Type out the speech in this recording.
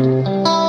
Música